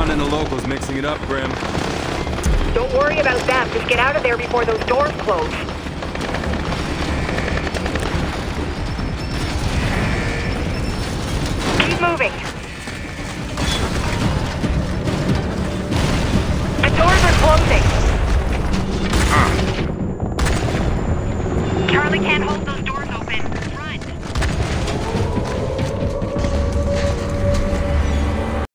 Neutron and the locals mixing it up, Grim. Don't worry about them. Just get out of there before those doors close. Keep moving. The doors are closing. Charlie can't hold those